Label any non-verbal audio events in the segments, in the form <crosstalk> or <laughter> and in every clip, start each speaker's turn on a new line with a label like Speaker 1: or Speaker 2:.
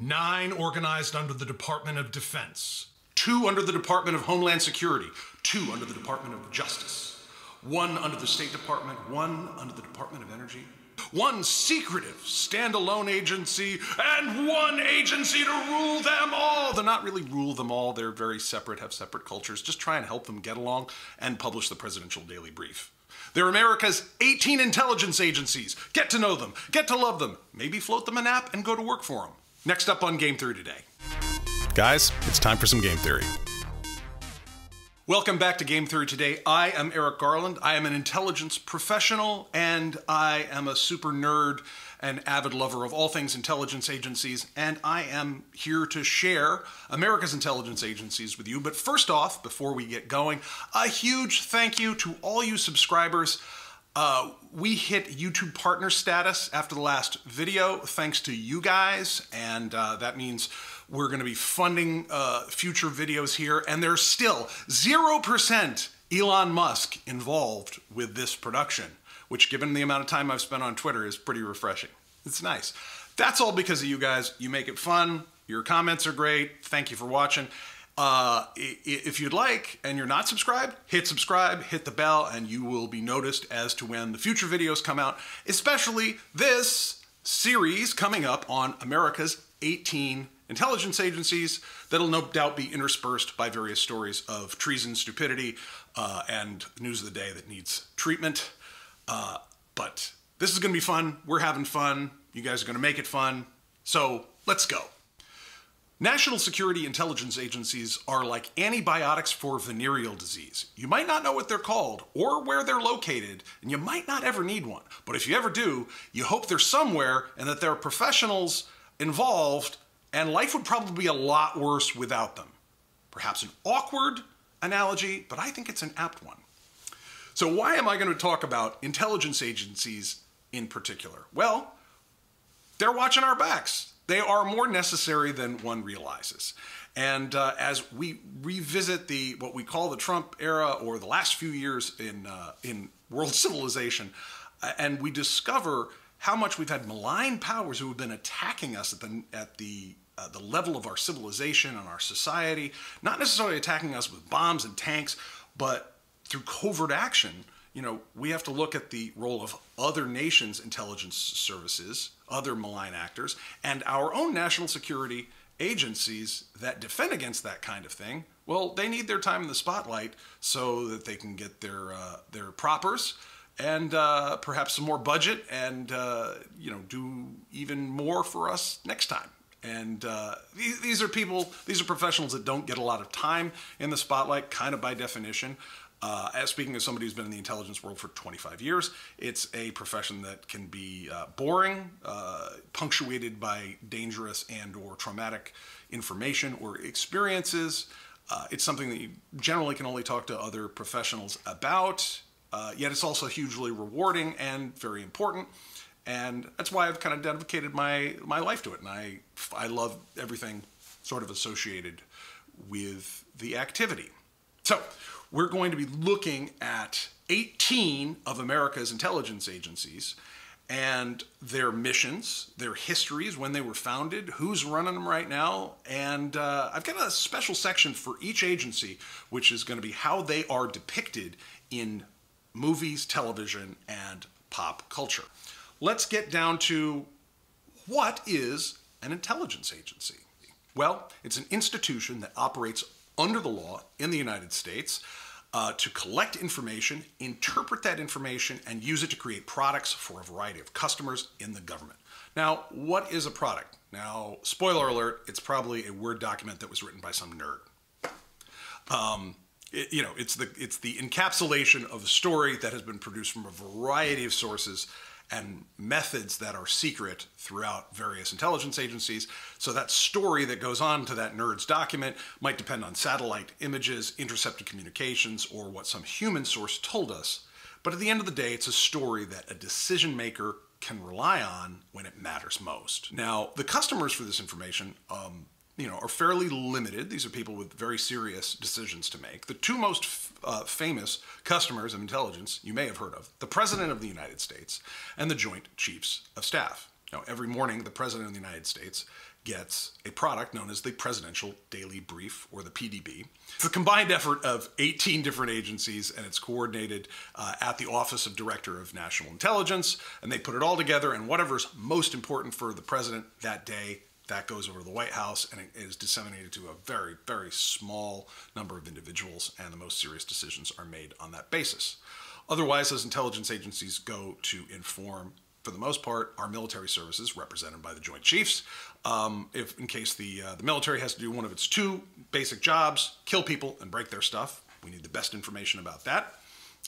Speaker 1: nine organized under the Department of Defense, two under the Department of Homeland Security, two under the Department of Justice, one under the State Department, one under the Department of Energy, one secretive, standalone agency, and one agency to rule them all. They're not really rule them all, they're very separate, have separate cultures. Just try and help them get along and publish the Presidential Daily Brief. They're America's 18 intelligence agencies. Get to know them, get to love them, maybe float them a nap and go to work for them. Next up on Game Theory today. Guys, it's time for some game theory. Welcome back to Game Theory Today. I am Eric Garland. I am an intelligence professional and I am a super nerd and avid lover of all things intelligence agencies, and I am here to share America's intelligence agencies with you. But first off, before we get going, a huge thank you to all you subscribers. Uh, we hit YouTube partner status after the last video, thanks to you guys, and uh, that means we're going to be funding uh, future videos here, and there's still 0% Elon Musk involved with this production, which, given the amount of time I've spent on Twitter, is pretty refreshing. It's nice. That's all because of you guys. You make it fun. Your comments are great. Thank you for watching. Uh, if you'd like and you're not subscribed, hit subscribe, hit the bell, and you will be noticed as to when the future videos come out, especially this series coming up on America's 18 intelligence agencies that'll no doubt be interspersed by various stories of treason, stupidity, uh, and news of the day that needs treatment. Uh, but this is going to be fun. We're having fun. You guys are going to make it fun. So let's go. National security intelligence agencies are like antibiotics for venereal disease. You might not know what they're called or where they're located, and you might not ever need one. But if you ever do, you hope they're somewhere and that there are professionals involved and life would probably be a lot worse without them. Perhaps an awkward analogy, but I think it's an apt one. So, why am I going to talk about intelligence agencies in particular? Well, they're watching our backs. They are more necessary than one realizes. And uh, as we revisit the what we call the Trump era or the last few years in uh, in world <laughs> civilization, uh, and we discover how much we've had malign powers who have been attacking us at the at the uh, the level of our civilization and our society, not necessarily attacking us with bombs and tanks, but through covert action. You know, we have to look at the role of other nations' intelligence services, other malign actors, and our own national security agencies that defend against that kind of thing. Well, they need their time in the spotlight so that they can get their uh, their propers and uh, perhaps some more budget and uh, you know do even more for us next time and uh, these, these, are people these are professionals that don't get a lot of time in the spotlight kind of by definition uh, as speaking as somebody who's been in the intelligence world for 25 years it's a profession that can be uh, boring uh, punctuated by dangerous and or traumatic information or experiences it's something that you generally can only talk to other professionals about uh, yet it's also hugely rewarding and very important. And that's why I've kind of dedicated my, my life to it. And I, I love everything sort of associated with the activity. So we're going to be looking at 18 of America's intelligence agencies and their missions, their histories, when they were founded, who's running them right now. And uh, I've got a special section for each agency, which is going to be how they are depicted in movies, television, and pop culture. Let's get down to what is an intelligence agency? Well, it's an institution that operates under the law in the United States uh, to collect information, interpret that information, and use it to create products for a variety of customers in the government. Now, what is a product? Now, spoiler alert, it's probably a Word document that was written by some nerd. Um, it, you know, it's the it's the encapsulation of a story that has been produced from a variety of sources and methods that are secret throughout various intelligence agencies. So that story that goes on to that nerd's document might depend on satellite images, intercepted communications, or what some human source told us. But at the end of the day, it's a story that a decision maker can rely on when it matters most. Now, the customers for this information um, you know, are fairly limited. These are people with very serious decisions to make. The two most uh, famous customers of intelligence you may have heard of the President of the United States and the Joint Chiefs of Staff. Now, every morning, the President of the United States gets a product known as the Presidential Daily Brief, or the PDB. It's a combined effort of 18 different agencies, and it's coordinated uh, at the Office of Director of National Intelligence, and they put it all together, and whatever's most important for the President that day, that goes over to the White House, and it is disseminated to a very, very small number of individuals, and the most serious decisions are made on that basis. Otherwise, those intelligence agencies go to inform for the most part, our military services, represented by the Joint Chiefs. Um, if in case the uh, the military has to do one of its two basic jobs, kill people and break their stuff, we need the best information about that.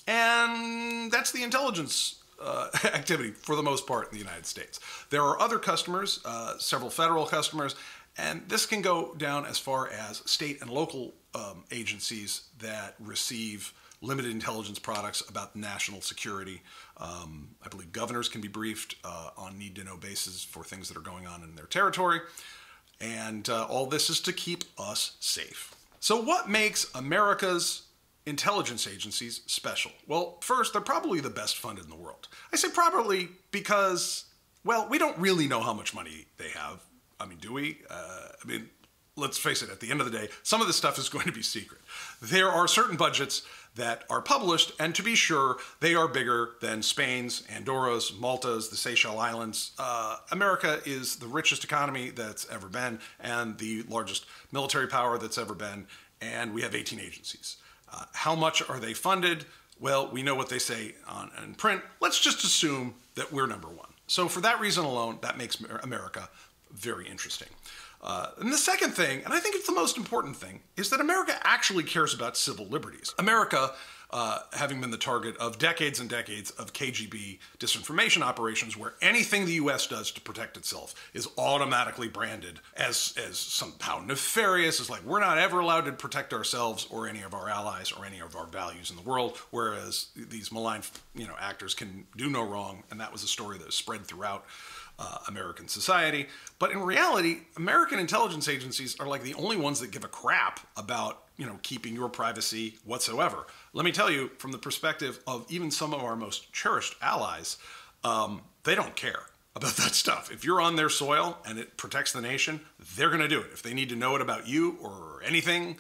Speaker 1: And that's the intelligence uh, <laughs> activity for the most part in the United States. There are other customers, uh, several federal customers, and this can go down as far as state and local um, agencies that receive limited intelligence products about national security. Um, I believe governors can be briefed uh, on need to know basis for things that are going on in their territory. And uh, all this is to keep us safe. So, what makes America's intelligence agencies special? Well, first, they're probably the best funded in the world. I say probably because, well, we don't really know how much money they have. I mean, do we? Uh, I mean, let's face it, at the end of the day, some of this stuff is going to be secret. There are certain budgets that are published, and to be sure, they are bigger than Spain's, Andorra's, Malta's, the Seychelles Islands. Uh, America is the richest economy that's ever been, and the largest military power that's ever been, and we have 18 agencies. Uh, how much are they funded? Well, we know what they say on in print. Let's just assume that we're number one. So for that reason alone, that makes America very interesting. Uh, and the second thing, and I think it's the most important thing, is that America actually cares about civil liberties. America, uh, having been the target of decades and decades of KGB disinformation operations, where anything the U.S. does to protect itself is automatically branded as, as somehow nefarious, as like we're not ever allowed to protect ourselves or any of our allies or any of our values in the world, whereas these malign you know, actors can do no wrong, and that was a story that was spread throughout uh, American society. But in reality, American intelligence agencies are like the only ones that give a crap about you know keeping your privacy whatsoever. Let me tell you, from the perspective of even some of our most cherished allies, um, they don't care about <laughs> that stuff. If you're on their soil and it protects the nation, they're going to do it. If they need to know it about you or anything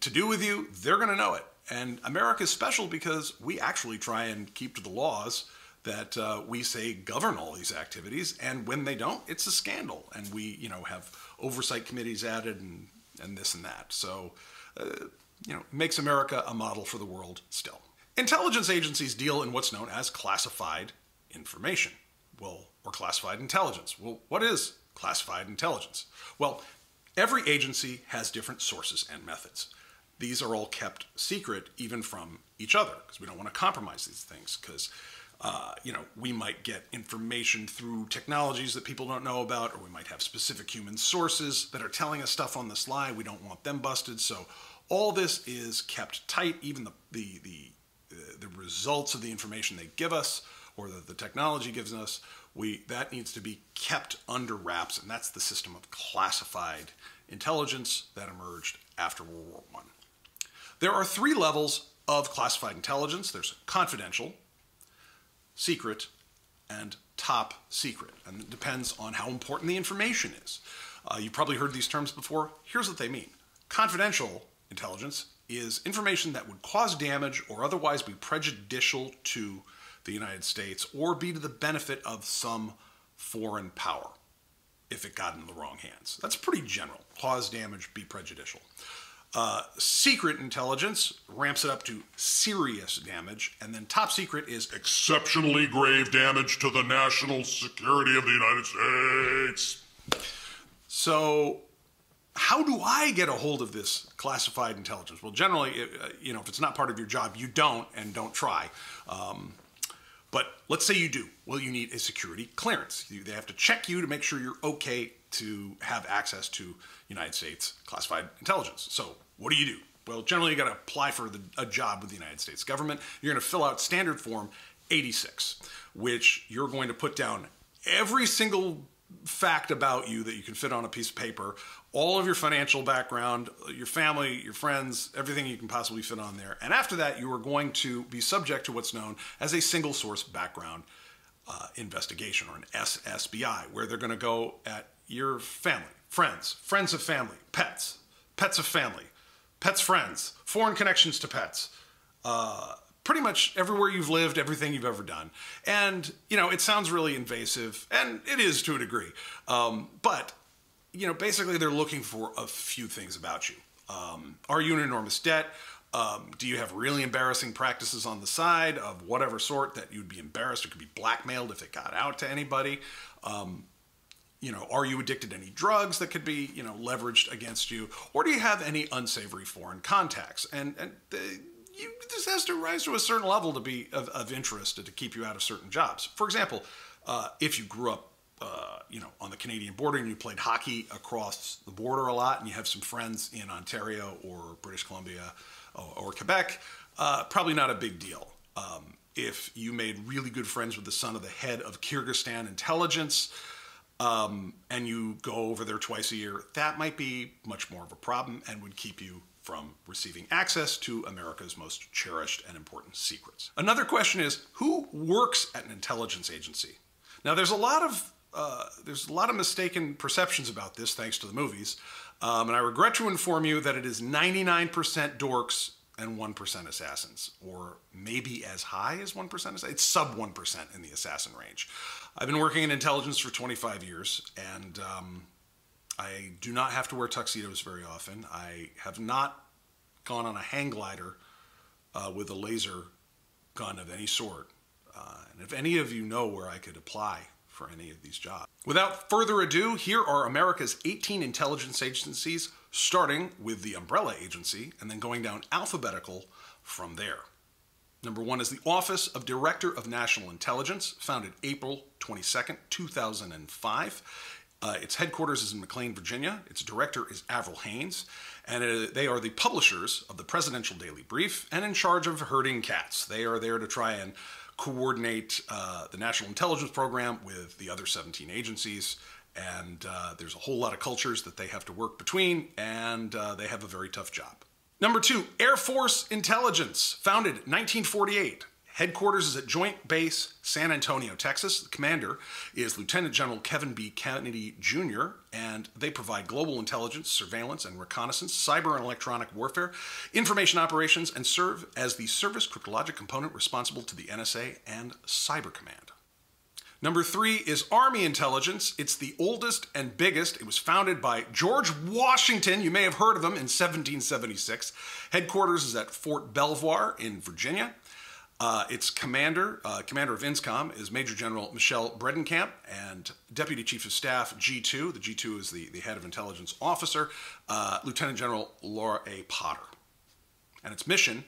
Speaker 1: to do with you, they're going to know it. And America is special because we actually try and keep to the laws that uh, we say govern all these activities, and when they don't, it's a scandal, and we you know have oversight committees added and and this and that. So uh, you know makes America a model for the world still. Intelligence agencies deal in what's known as classified information, well, or classified intelligence. Well, what is classified intelligence? Well, every agency has different sources and methods. These are all kept secret even from each other because we don't want to compromise these things because uh, you know, we might get information through technologies that people don't know about, or we might have specific human sources that are telling us stuff on the sly. We don't want them busted. So all this is kept tight. Even the the the, the results of the information they give us or that the technology gives us, we that needs to be kept under wraps, and that's the system of classified intelligence that emerged after World War One. There are three levels of classified intelligence. There's confidential, secret, and top secret. And it depends on how important the information is. Uh, you probably heard these terms before. Here's what they mean confidential intelligence is information that would cause damage or otherwise be prejudicial to the United States or be to the benefit of some foreign power if it got in the wrong hands. That's pretty general. Cause damage, be prejudicial. Uh, secret intelligence ramps it up to serious damage, and then top secret is
Speaker 2: exceptionally grave damage to the national security of the United States.
Speaker 1: So, how do I get a hold of this classified intelligence? Well, generally, uh, you know, if it's not part of your job, you don't, and don't try. Um, but let's say you do. Well, you need a security clearance. You, they have to check you to make sure you're okay to have access to United States classified intelligence. So, what do you do? Well, generally, you got to apply for the, a job with the United States government. You're going to fill out standard form 86, which you're going to put down every single fact about you that you can fit on a piece of paper, all of your financial background, your family, your friends, everything you can possibly fit on there. And after that, you are going to be subject to what's known as a single source background uh, investigation or an SSBI, where they're going to go at your family, friends, friends of family, pets, pets of family, pets' friends, foreign connections to pets. Uh, pretty much everywhere you've lived, everything you've ever done. And, you know, it sounds really invasive, and it is to a degree. Um, but, you know, basically they're looking for a few things about you. Um, are you in enormous debt? Um, do you have really embarrassing practices on the side of whatever sort that you'd be embarrassed or could be blackmailed if it got out to anybody? Um, you know, are you addicted to any drugs that could be, you know, leveraged against you? Or do you have any unsavory foreign contacts? And, and uh, you, this has to rise to a certain level to be of, of interest to keep you out of certain jobs. For example, uh, if you grew up uh, you know, on the Canadian border and you played hockey across the border a lot and you have some friends in Ontario or British Columbia or, or Quebec, uh, probably not a big deal. Um, if you made really good friends with the son of the head of Kyrgyzstan intelligence um, and you go over there twice a year, that might be much more of a problem and would keep you from receiving access to America's most cherished and important secrets. Another question is who works at an intelligence agency? Now, there's a lot of uh, there's a lot of mistaken perceptions about this, thanks to the movies. Um, and I regret to inform you that it is 99% dorks and 1% assassins, or maybe as high as 1% assassins. It's sub 1% in the assassin range. I've been working in intelligence for 25 years, and um, I do not have to wear tuxedos very often. I have not gone on a hang glider uh, with a laser gun of any sort. Uh, and if any of you know where I could apply for any of these jobs. Without further ado, here are America's 18 intelligence agencies, starting with the umbrella agency and then going down alphabetical from there. Number one is the Office of Director of National Intelligence, founded April 22nd, 2005. Uh, its headquarters is in McLean, Virginia. Its director is Avril Haines, and uh, they are the publishers of the Presidential Daily Brief and in charge of herding cats. They are there to try and coordinate uh, the National Intelligence Program with the other 17 agencies. And uh, there's a whole lot of cultures that they have to work between, and uh, they have a very tough job. Number two, Air Force Intelligence, founded 1948. Headquarters is at Joint Base San Antonio, Texas. The commander is Lieutenant General Kevin B. Kennedy Jr., and they provide global intelligence, surveillance, and reconnaissance, cyber and electronic warfare, information operations, and serve as the service cryptologic component responsible to the NSA and Cyber Command. Number three is Army Intelligence. It's the oldest and biggest. It was founded by George Washington. You may have heard of him in 1776. Headquarters is at Fort Belvoir in Virginia. Uh, its commander, uh, commander of INSCOM, is Major General Michelle Bredenkamp, and Deputy Chief of Staff G2, the G2 is the, the head of intelligence officer, uh, Lieutenant General Laura A. Potter. And its mission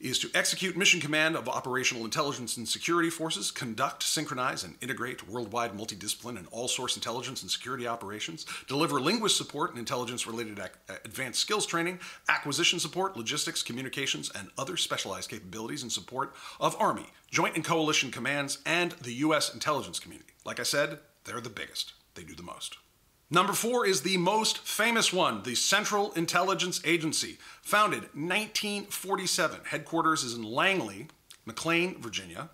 Speaker 1: is to execute mission command of operational intelligence and security forces, conduct, synchronize, and integrate worldwide multidiscipline and all source intelligence and security operations, deliver linguist support and intelligence related advanced skills training, acquisition support, logistics, communications, and other specialized capabilities in support of Army, Joint and Coalition commands, and the U.S. intelligence community. Like I said, they're the biggest, they do the most. Number four is the most famous one, the Central Intelligence Agency, founded 1947. Headquarters is in Langley, McLean, Virginia.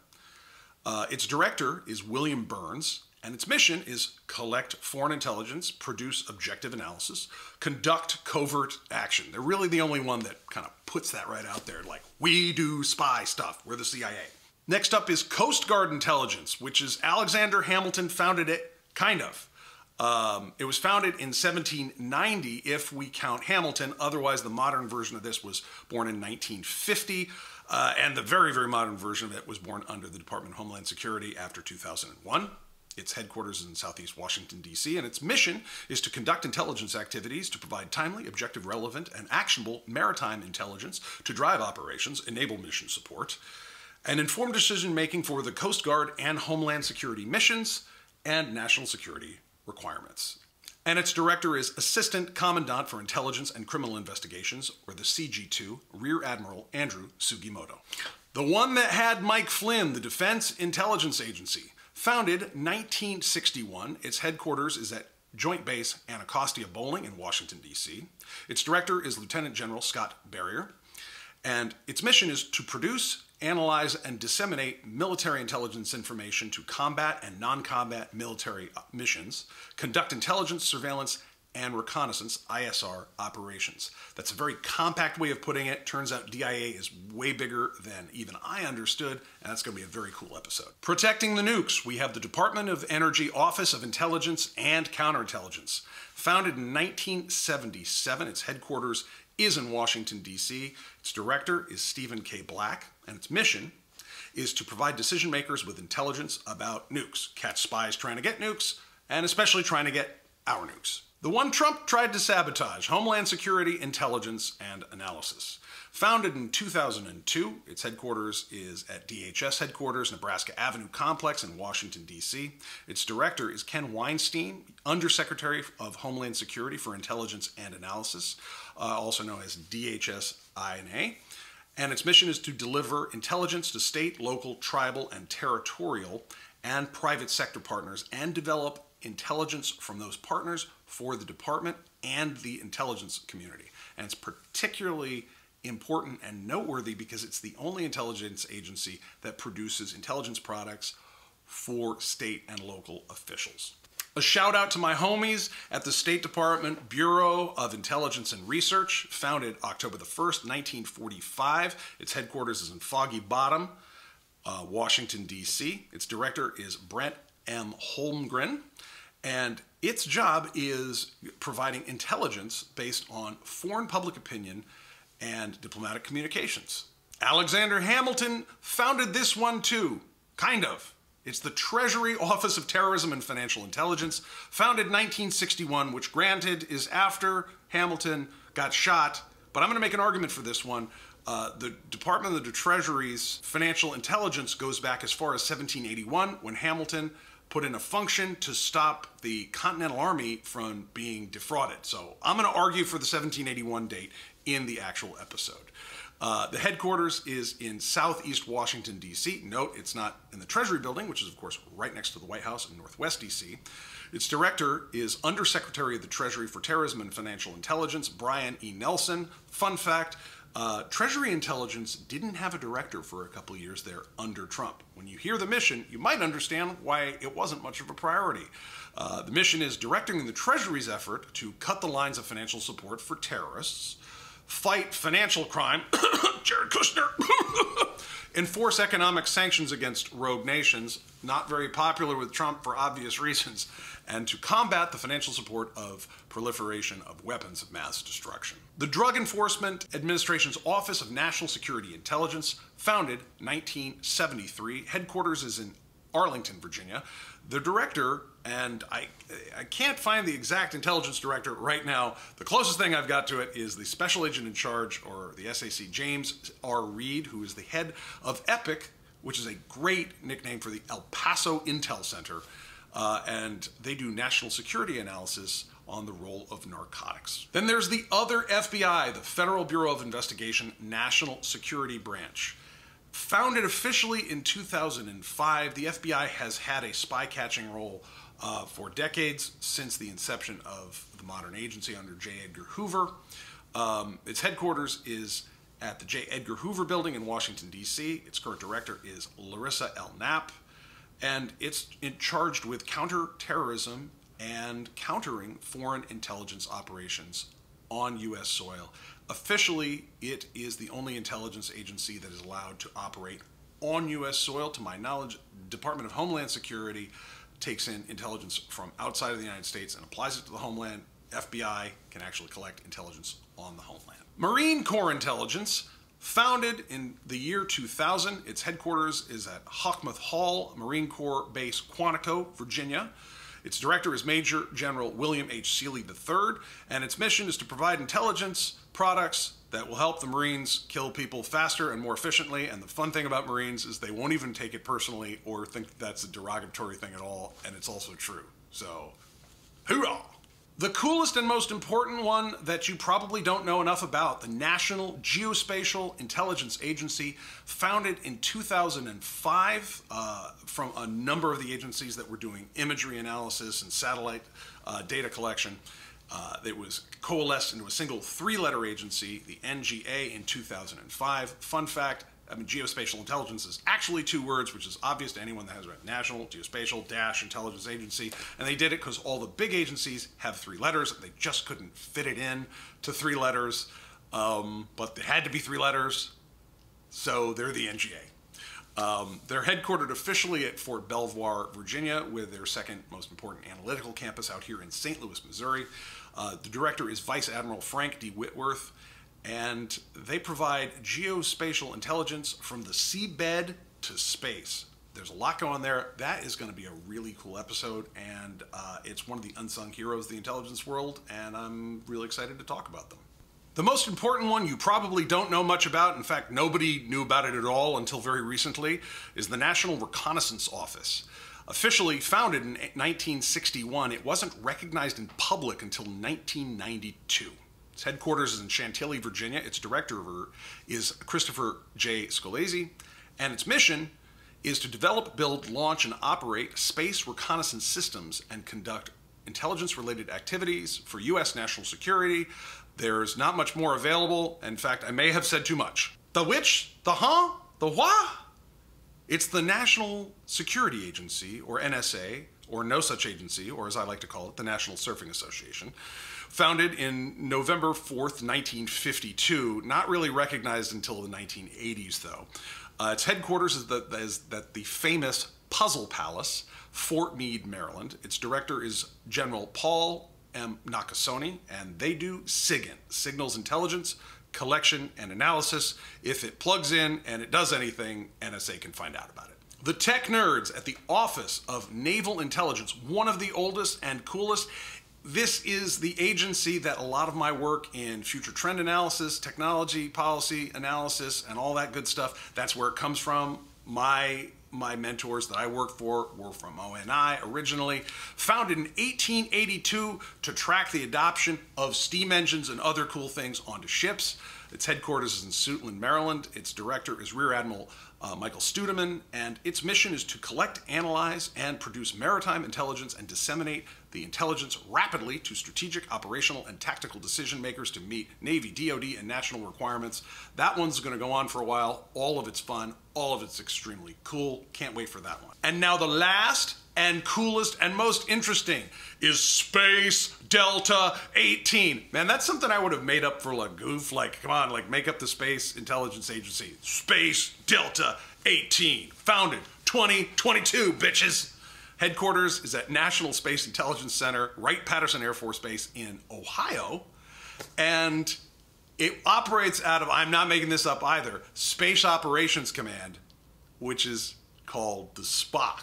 Speaker 1: Uh, its director is William Burns, and its mission is collect foreign intelligence, produce objective analysis, conduct covert action. They're really the only one that kind of puts that right out there, like, we do spy stuff, we're the CIA. Next up is Coast Guard Intelligence, which is Alexander Hamilton founded it, kind of. Um, it was founded in 1790 if we count Hamilton. Otherwise, the modern version of this was born in 1950. Uh, and the very, very modern version of it was born under the Department of Homeland Security after 2001. Its headquarters is in southeast Washington, D.C., and its mission is to conduct intelligence activities to provide timely, objective, relevant, and actionable maritime intelligence to drive operations, enable mission support, and inform decision making for the Coast Guard and Homeland Security missions and national security requirements. And its director is Assistant Commandant for Intelligence and Criminal Investigations, or the CG2, Rear Admiral Andrew Sugimoto. The one that had Mike Flynn, the Defense Intelligence Agency. Founded 1961, its headquarters is at Joint Base Anacostia Bolling in Washington, D.C. Its director is Lieutenant General Scott Berrier, And its mission is to produce, analyze, and disseminate military intelligence information to combat and non combat military uh, missions, conduct intelligence, surveillance, and reconnaissance ISR operations. That's a very compact way of putting it. Turns out DIA is way bigger than even I understood, and that's going to be a very cool episode. Protecting the nukes, we have the Department of Energy Office of Intelligence and Counterintelligence. Founded in 1977, its headquarters is in Washington, D.C. Its director is Steven K. Black, and its mission is to provide decision makers with intelligence about nukes, catch spies trying to get nukes, and especially trying to get our nukes. The one Trump tried to sabotage Homeland Security, Intelligence, and Analysis. Founded in 2002, its headquarters is at DHS headquarters, Nebraska Avenue Complex in Washington, D.C. Its director is Ken Wainstein, Undersecretary of Homeland Security for Intelligence and Analysis, uh, also known as DHS INA. And its mission is to deliver intelligence to state, local, tribal, and territorial and private sector partners and develop intelligence from those partners for the department and the intelligence community. And it's particularly important and noteworthy because it's the only intelligence agency that produces intelligence products for state and local officials. A shout out to my homies at the State Department Bureau of Intelligence and Research, founded October the 1st, 1945. Its headquarters is in Foggy Bottom, uh, Washington, D.C. Its director is Brett M. Holmgren. And its job is providing intelligence based on foreign public opinion and diplomatic communications. Alexander Hamilton founded this one too, kind of. It's the Treasury <laughs> Office of Terrorism and Financial Intelligence, founded 1961, which granted is after Hamilton got shot. But I'm going to make an argument for this one. Uh, the Department of the Treasury's financial intelligence goes back as far as 1781 when Hamilton put in a function to stop the Continental Army from being defrauded. So I'm going to argue for the 1781 date in the actual episode. Uh, the headquarters is in southeast Washington, D.C. Note it's not in the Treasury Building, which is, of course, right next to the White House in northwest D.C. Its director is Undersecretary of the Treasury for Terrorism and Financial Intelligence, Brian E. Nelson. Fun fact uh, Treasury intelligence didn't have a director for a couple years there under Trump. When you hear the mission, you might understand why it wasn't much of a priority. Uh, the mission is directing the Treasury's effort to cut the lines of financial support for terrorists, fight financial crime, <coughs> Jared Kushner, <coughs> enforce economic sanctions against rogue nations, not very popular with Trump for obvious reasons, and to combat the financial support of proliferation of weapons of mass destruction. The Drug Enforcement Administration's Office of National Security Intelligence, founded 1973, headquarters is in Arlington, Virginia. The director, and I, I can't find the exact intelligence director right now. The closest thing I've got to it is the special agent in charge, or the SAC, James R. Reed, who is the head of EPIC, which is a great nickname for the El Paso Intel Center. Uh, and they do national security analysis on the role of narcotics. Then there's the other FBI, the Federal Bureau of Investigation National Security Branch. Founded officially in 2005, the FBI has had a spy catching role uh, for decades since the inception of the modern agency under J. Edgar Hoover. Um, its headquarters is at the J. Edgar Hoover Building in Washington, D.C. Its current director is Larissa L. Knapp and it's charged with counterterrorism and countering foreign intelligence operations on U.S. soil. Officially, it is the only intelligence agency that is allowed to operate on U.S. soil. To my knowledge, Department of Homeland Security takes in intelligence from outside of the United States and applies it to the homeland. FBI can actually collect intelligence on the homeland. Marine Corps intelligence Founded in the year 2000, its headquarters is at Hochmuth Hall, Marine Corps Base, Quantico, Virginia. Its director is Major General William H. Seely III, and its mission is to provide intelligence products that will help the Marines kill people faster and more efficiently. And the fun thing about Marines is they won't even take it personally or think that that's a derogatory thing at all, and it's also true. So, hoorah! The coolest and most important one that you probably don't know enough about, the National Geospatial Intelligence Agency, founded in 2005 uh, from a number of the agencies that were doing imagery analysis and satellite uh, data collection. Uh, it was coalesced into a single three letter agency, the NGA, in 2005. Fun fact I mean, geospatial intelligence is actually two words, which is obvious to anyone that has read National Geospatial Dash Intelligence Agency. And they did it because all the big agencies have three letters. They just couldn't fit it in to three letters, um, but it had to be three letters. So they're the NGA. Um, they're headquartered officially at Fort Belvoir, Virginia, with their second most important analytical campus out here in St. Louis, Missouri. Uh, the director is Vice Admiral Frank D. Whitworth, and they provide geospatial intelligence from the seabed to space. There's a lot going there. That is going to be a really cool episode, and uh, it's one of the unsung heroes of the intelligence world, and I'm really excited to talk about them. The most important one you probably don't know much about, in fact, nobody knew about it at all until very recently, is the National Reconnaissance Office. Officially founded in 1961, it wasn't recognized in public until 1992. Its headquarters is in Chantilly, Virginia. Its director is Christopher J. Scolese, and its mission is to develop, build, launch, and operate space reconnaissance systems and conduct intelligence related activities for U.S. national security, there's not much more available. In fact, I may have said too much. The which? The huh? The what? It's the National Security Agency, or NSA, or no such agency, or as I like to call it, the National Surfing Association. Founded in November 4th, 1952, not really recognized until the 1980s, though. Uh, its headquarters is, the, is that the famous Puzzle Palace, Fort Meade, Maryland. Its director is General Paul M. Nakasone, and they do SIGINT, Signals Intelligence, Collection, and Analysis. If it plugs in and it does anything, NSA can find out about it. The tech nerds at the Office of Naval Intelligence, one of the oldest and coolest. This is the agency that a lot of my work in future trend analysis, technology policy analysis, and all that good stuff, that's where it comes from. My my mentors that I worked for were from ONI originally, founded in 1882 to track the adoption of steam engines and other cool things onto ships. Its headquarters is in Suitland, Maryland. Its director is Rear Admiral uh, Michael Studeman, and its mission is to collect, analyze, and produce maritime intelligence and disseminate the intelligence rapidly to strategic, operational, and tactical decision makers to meet Navy, DoD, and national requirements. That one's going to go on for a while. All of it's fun. All of it's extremely cool. Can't wait for that one. And now the last and coolest and most interesting is Space Delta 18. Man, that's something I would have made up for like goof. Like, come on, like make up the Space Intelligence Agency. Space Delta 18. Founded 2022, bitches. Headquarters is at National Space Intelligence Center, Wright-Patterson Air Force Base in Ohio. And it operates out of, I'm not making this up either, Space Operations Command, which is called the SPOC.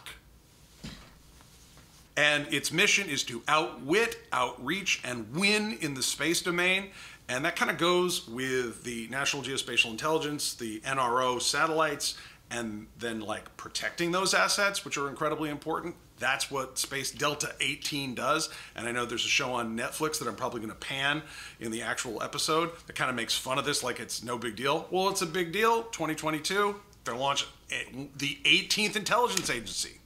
Speaker 1: And its mission is to outwit, outreach, and win in the space domain. And that kind of goes with the National Geospatial Intelligence, the NRO satellites, and then like protecting those assets, which are incredibly important. That's what Space Delta 18 does. And I know there's a show on Netflix that I'm probably going to pan in the actual episode that kind of makes fun of this like it's no big deal. Well, it's a big deal. 2022, they're launching eh, the 18th intelligence agency.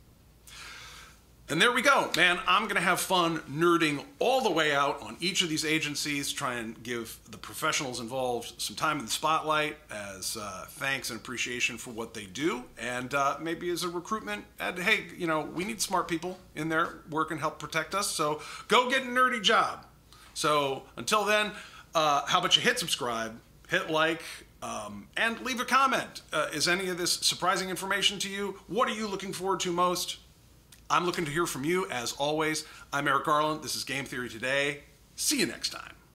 Speaker 1: And there we go, man. I'm going to have fun nerding all the way out on each of these agencies, try and give the professionals involved some time in the spotlight as uh, thanks and appreciation for what they do, and uh, maybe as a recruitment. And hey, you know, we need smart people in there working help protect us. So go get a nerdy job. So until then, uh, how about you hit subscribe, hit like, um, and leave a comment. Uh, is any of this surprising information to you? What are you looking forward to most? I'm looking to hear from you as always. I'm Eric Garland. This is Game Theory Today. See you next time.